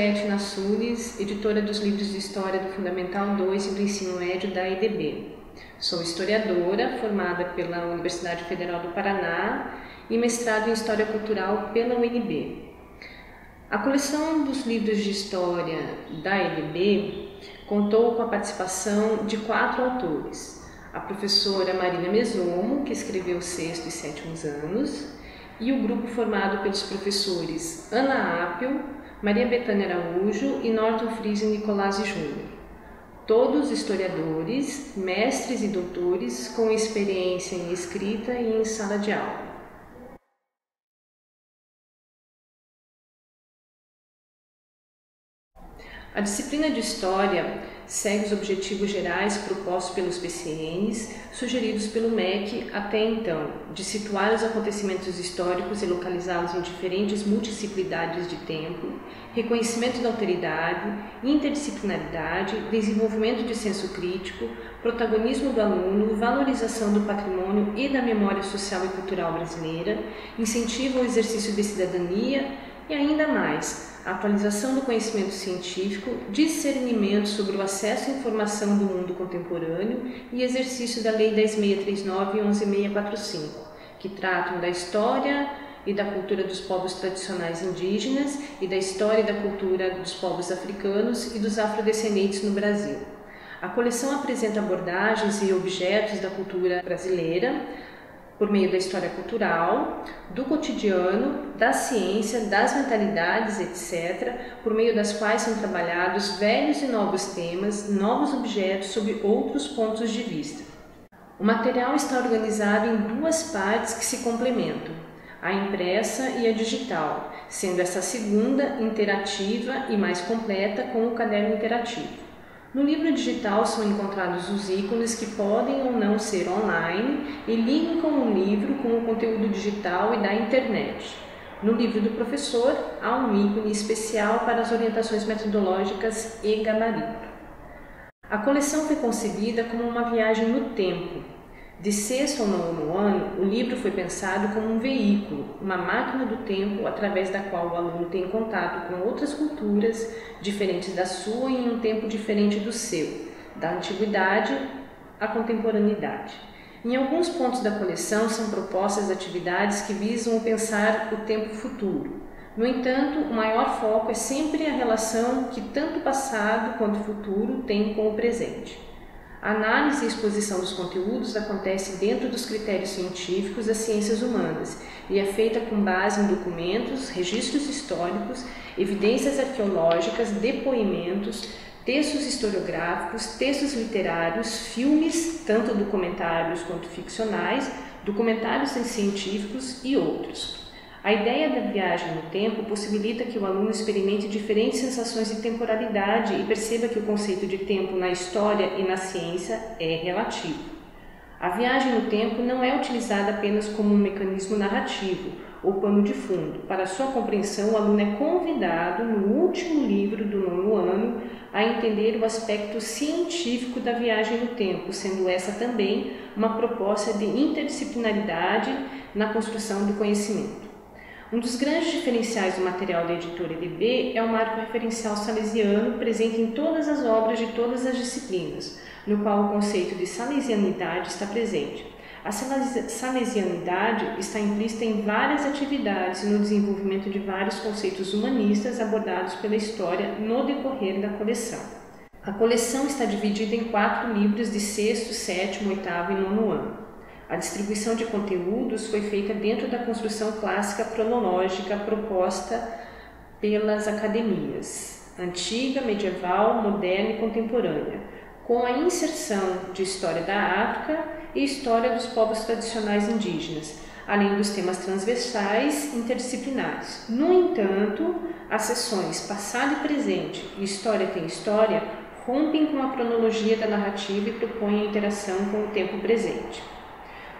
Mariangete Nassunes, editora dos livros de História do Fundamental 2 e do Ensino Médio da EDB. Sou historiadora, formada pela Universidade Federal do Paraná e mestrado em História Cultural pela UNB. A coleção dos livros de história da EDB contou com a participação de quatro autores. A professora Marina Mesomo, que escreveu sexto e sétimos anos, e o grupo formado pelos professores Ana Apel, Maria Betânia Araújo e Norton Friese Nicolasi Júnior. Todos historiadores, mestres e doutores com experiência em escrita e em sala de aula. A disciplina de História segue os objetivos gerais propostos pelos PCNs, sugeridos pelo MEC até então, de situar os acontecimentos históricos e localizá-los em diferentes multidisciplinaridades de tempo, reconhecimento da alteridade, interdisciplinaridade, desenvolvimento de senso crítico, protagonismo do aluno, valorização do patrimônio e da memória social e cultural brasileira, incentivo ao exercício de cidadania e ainda mais, atualização do conhecimento científico, discernimento sobre o acesso à informação do mundo contemporâneo e exercício da Lei 10.639 e 11.645, que tratam da história e da cultura dos povos tradicionais indígenas e da história e da cultura dos povos africanos e dos afrodescendentes no Brasil. A coleção apresenta abordagens e objetos da cultura brasileira, por meio da história cultural, do cotidiano, da ciência, das mentalidades, etc., por meio das quais são trabalhados velhos e novos temas, novos objetos sob outros pontos de vista. O material está organizado em duas partes que se complementam, a impressa e a digital, sendo essa segunda interativa e mais completa com o caderno interativo. No livro digital são encontrados os ícones que podem ou não ser online e linkam o livro com o conteúdo digital e da internet. No livro do professor há um ícone especial para as orientações metodológicas e gabarito. A coleção foi concebida como uma viagem no tempo, de sexto ao nono ano, o livro foi pensado como um veículo, uma máquina do tempo através da qual o aluno tem contato com outras culturas diferentes da sua em um tempo diferente do seu, da antiguidade à contemporaneidade. Em alguns pontos da coleção são propostas atividades que visam pensar o tempo futuro. No entanto, o maior foco é sempre a relação que tanto passado quanto futuro têm com o presente. A análise e exposição dos conteúdos acontece dentro dos critérios científicos das ciências humanas e é feita com base em documentos, registros históricos, evidências arqueológicas, depoimentos, textos historiográficos, textos literários, filmes, tanto documentários quanto ficcionais, documentários científicos e outros. A ideia da viagem no tempo possibilita que o aluno experimente diferentes sensações de temporalidade e perceba que o conceito de tempo na história e na ciência é relativo. A viagem no tempo não é utilizada apenas como um mecanismo narrativo ou pano de fundo. Para sua compreensão, o aluno é convidado, no último livro do nono ano, a entender o aspecto científico da viagem no tempo, sendo essa também uma proposta de interdisciplinaridade na construção do conhecimento. Um dos grandes diferenciais do material da editora EDB é o marco referencial salesiano presente em todas as obras de todas as disciplinas, no qual o conceito de salesianidade está presente. A salesianidade está implícita em várias atividades e no desenvolvimento de vários conceitos humanistas abordados pela história no decorrer da coleção. A coleção está dividida em quatro livros de sexto, sétimo, oitavo e nono ano. A distribuição de conteúdos foi feita dentro da construção clássica cronológica proposta pelas academias, antiga, medieval, moderna e contemporânea, com a inserção de história da África e história dos povos tradicionais indígenas, além dos temas transversais interdisciplinares. No entanto, as sessões passado e presente e história tem história rompem com a cronologia da narrativa e propõem a interação com o tempo presente.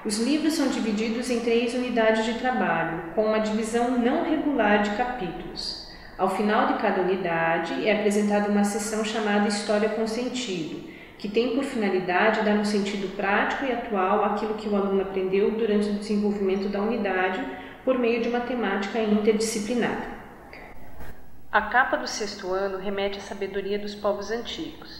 Os livros são divididos em três unidades de trabalho, com uma divisão não regular de capítulos. Ao final de cada unidade é apresentada uma seção chamada História com Sentido, que tem por finalidade dar um sentido prático e atual àquilo que o aluno aprendeu durante o desenvolvimento da unidade por meio de uma temática interdisciplinar. A capa do sexto ano remete à sabedoria dos povos antigos.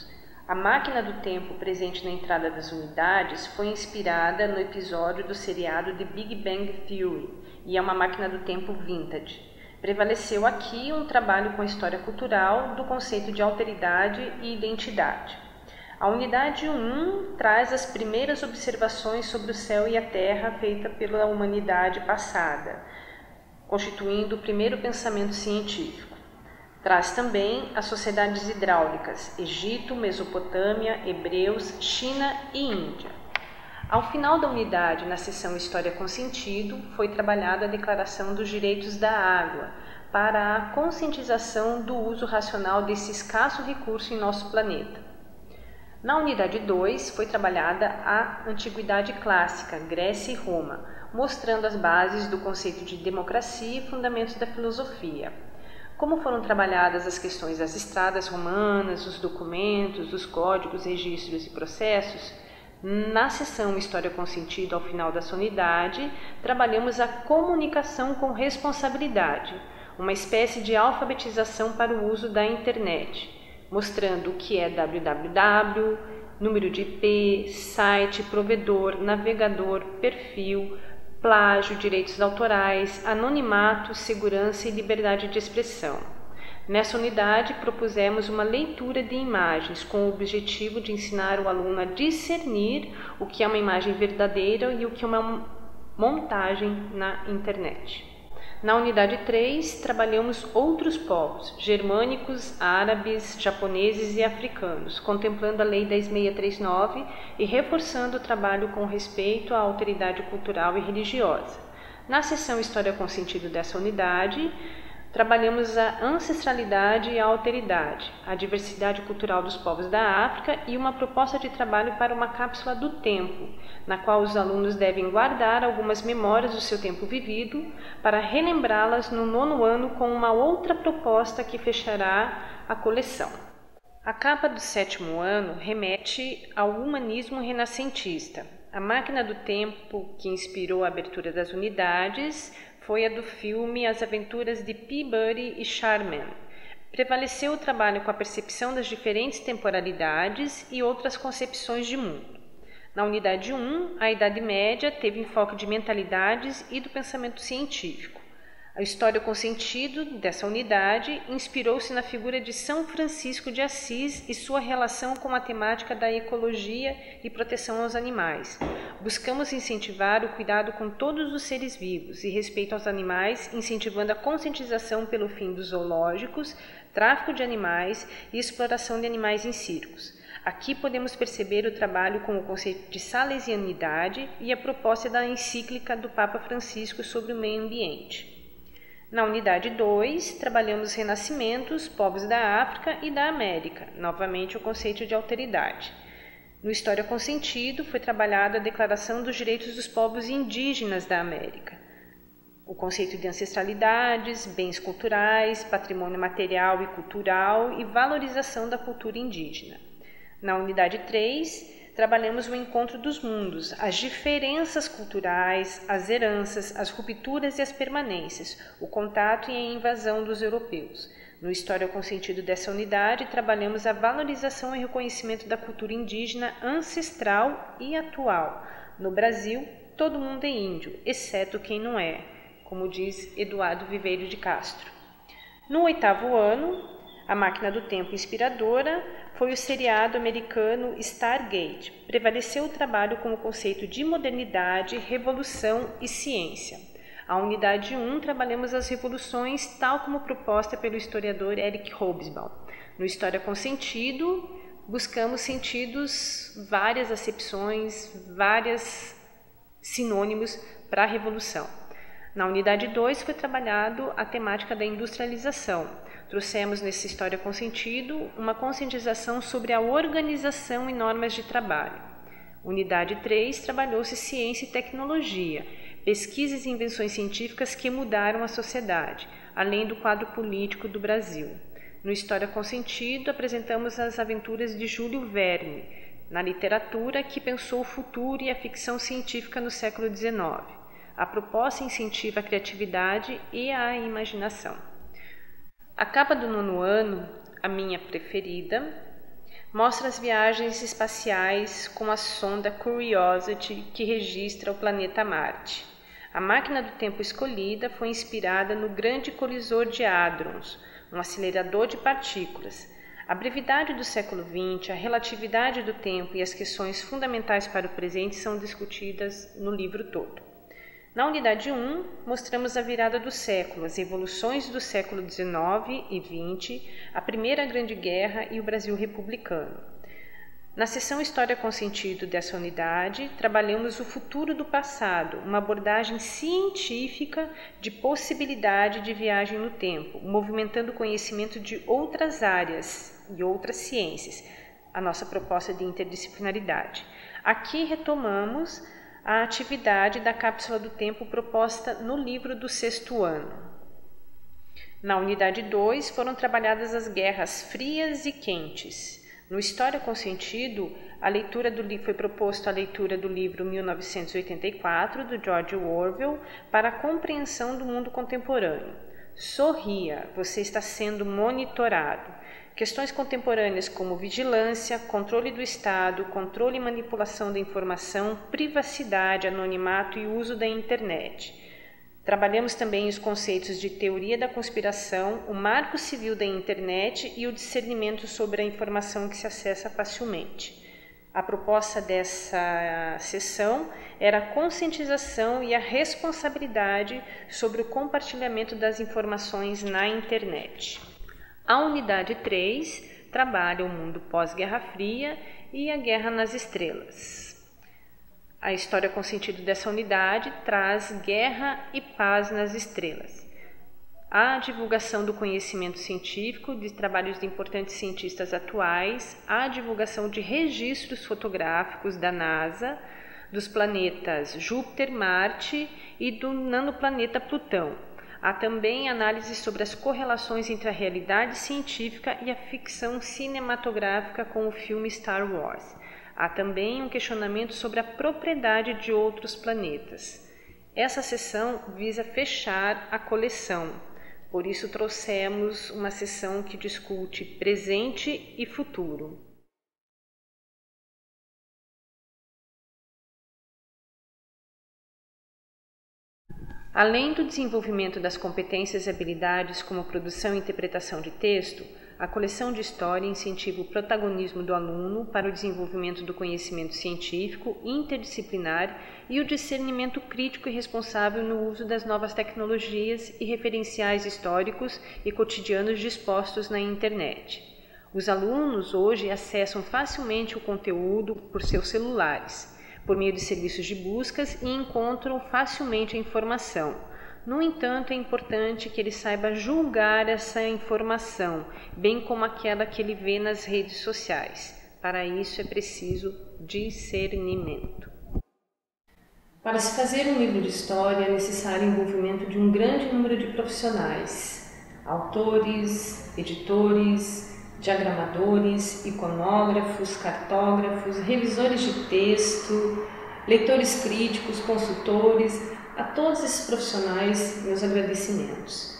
A máquina do tempo presente na entrada das unidades foi inspirada no episódio do seriado The Big Bang Theory e é uma máquina do tempo vintage. Prevaleceu aqui um trabalho com a história cultural do conceito de alteridade e identidade. A unidade 1 traz as primeiras observações sobre o céu e a terra feita pela humanidade passada, constituindo o primeiro pensamento científico. Traz também as sociedades hidráulicas, Egito, Mesopotâmia, Hebreus, China e Índia. Ao final da unidade, na seção História com Sentido, foi trabalhada a Declaração dos Direitos da Água, para a conscientização do uso racional desse escasso recurso em nosso planeta. Na unidade 2 foi trabalhada a Antiguidade Clássica, Grécia e Roma, mostrando as bases do conceito de democracia e fundamentos da filosofia. Como foram trabalhadas as questões das estradas romanas, os documentos, os códigos, registros e processos, na sessão História com Sentido, ao final da sua unidade, trabalhamos a comunicação com responsabilidade, uma espécie de alfabetização para o uso da internet, mostrando o que é www, número de IP, site, provedor, navegador, perfil, plágio, direitos autorais, anonimato, segurança e liberdade de expressão. Nessa unidade, propusemos uma leitura de imagens com o objetivo de ensinar o aluno a discernir o que é uma imagem verdadeira e o que é uma montagem na internet. Na unidade 3, trabalhamos outros povos, germânicos, árabes, japoneses e africanos, contemplando a Lei 10639 e reforçando o trabalho com respeito à alteridade cultural e religiosa. Na seção História com Sentido dessa unidade, Trabalhamos a ancestralidade e a alteridade, a diversidade cultural dos povos da África e uma proposta de trabalho para uma cápsula do tempo, na qual os alunos devem guardar algumas memórias do seu tempo vivido para relembrá-las no nono ano com uma outra proposta que fechará a coleção. A capa do sétimo ano remete ao humanismo renascentista. A máquina do tempo que inspirou a abertura das unidades foi a do filme As Aventuras de Peabody e Charman. Prevaleceu o trabalho com a percepção das diferentes temporalidades e outras concepções de mundo. Na unidade 1, a Idade Média teve enfoque de mentalidades e do pensamento científico. A história com sentido dessa unidade inspirou-se na figura de São Francisco de Assis e sua relação com a temática da ecologia e proteção aos animais. Buscamos incentivar o cuidado com todos os seres vivos e respeito aos animais, incentivando a conscientização pelo fim dos zoológicos, tráfico de animais e exploração de animais em circos. Aqui podemos perceber o trabalho com o conceito de salesianidade e a proposta da encíclica do Papa Francisco sobre o meio ambiente. Na unidade 2, trabalhamos renascimentos, povos da África e da América, novamente o conceito de alteridade. No História com Sentido, foi trabalhada a Declaração dos Direitos dos Povos Indígenas da América, o conceito de ancestralidades, bens culturais, patrimônio material e cultural e valorização da cultura indígena. Na unidade 3, trabalhamos o encontro dos mundos, as diferenças culturais, as heranças, as rupturas e as permanências, o contato e a invasão dos europeus. No História com Sentido dessa unidade, trabalhamos a valorização e reconhecimento da cultura indígena ancestral e atual. No Brasil, todo mundo é índio, exceto quem não é, como diz Eduardo Viveiro de Castro. No oitavo ano, a máquina do tempo inspiradora foi o seriado americano Stargate. Prevaleceu o trabalho com o conceito de modernidade, revolução e ciência. A unidade 1 trabalhamos as revoluções tal como proposta pelo historiador Eric Hobsbawm. No História com Sentido, buscamos sentidos, várias acepções, vários sinônimos para a revolução. Na unidade 2 foi trabalhado a temática da industrialização Trouxemos nessa história com sentido uma conscientização sobre a organização e normas de trabalho. Unidade 3 trabalhou-se ciência e tecnologia, pesquisas e invenções científicas que mudaram a sociedade, além do quadro político do Brasil. No História com Sentido, apresentamos as aventuras de Júlio Verne, na literatura que pensou o futuro e a ficção científica no século XIX. A proposta incentiva a criatividade e a imaginação. A capa do nono ano, a minha preferida, mostra as viagens espaciais com a sonda Curiosity que registra o planeta Marte. A máquina do tempo escolhida foi inspirada no Grande Colisor de Hadrons, um acelerador de partículas. A brevidade do século XX, a relatividade do tempo e as questões fundamentais para o presente são discutidas no livro todo. Na unidade 1, mostramos a virada do século, as evoluções do século XIX e XX, a Primeira Grande Guerra e o Brasil republicano. Na seção História com Sentido dessa unidade, trabalhamos o futuro do passado, uma abordagem científica de possibilidade de viagem no tempo, movimentando o conhecimento de outras áreas e outras ciências, a nossa proposta de interdisciplinaridade. Aqui retomamos a atividade da cápsula do tempo proposta no livro do sexto ano. Na unidade 2 foram trabalhadas as guerras frias e quentes. No História com Sentido, a leitura do foi proposto a leitura do livro 1984 do George Orwell para a compreensão do mundo contemporâneo. Sorria, você está sendo monitorado. Questões contemporâneas como vigilância, controle do Estado, controle e manipulação da informação, privacidade, anonimato e uso da internet. Trabalhamos também os conceitos de teoria da conspiração, o marco civil da internet e o discernimento sobre a informação que se acessa facilmente. A proposta dessa sessão era a conscientização e a responsabilidade sobre o compartilhamento das informações na internet. A unidade 3 trabalha o mundo pós-Guerra Fria e a Guerra nas Estrelas. A história com sentido dessa unidade traz guerra e paz nas estrelas. A divulgação do conhecimento científico, de trabalhos de importantes cientistas atuais, a divulgação de registros fotográficos da NASA, dos planetas Júpiter, Marte e do nanoplaneta Plutão, Há também análise sobre as correlações entre a realidade científica e a ficção cinematográfica com o filme Star Wars. Há também um questionamento sobre a propriedade de outros planetas. Essa sessão visa fechar a coleção, por isso trouxemos uma sessão que discute presente e futuro. Além do desenvolvimento das competências e habilidades como produção e interpretação de texto, a coleção de história incentiva o protagonismo do aluno para o desenvolvimento do conhecimento científico interdisciplinar e o discernimento crítico e responsável no uso das novas tecnologias e referenciais históricos e cotidianos dispostos na internet. Os alunos hoje acessam facilmente o conteúdo por seus celulares por meio de serviços de buscas e encontram facilmente a informação. No entanto, é importante que ele saiba julgar essa informação, bem como aquela que ele vê nas redes sociais. Para isso é preciso discernimento. Para se fazer um livro de história é necessário o envolvimento de um grande número de profissionais, autores, editores, diagramadores, iconógrafos, cartógrafos, revisores de texto, leitores críticos, consultores, a todos esses profissionais, meus agradecimentos.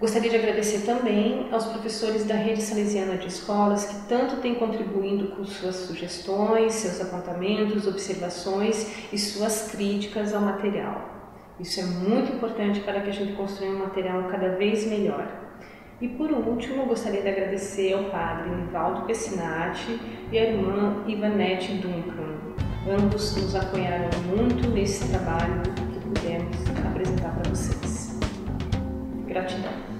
Gostaria de agradecer também aos professores da Rede Salesiana de Escolas que tanto têm contribuído com suas sugestões, seus apontamentos, observações e suas críticas ao material. Isso é muito importante para que a gente construa um material cada vez melhor. E por último, gostaria de agradecer ao padre Nivaldo Pessinati e à irmã Ivanete Duncan. Ambos nos apoiaram muito nesse trabalho pudemos apresentar para vocês. Gratidão.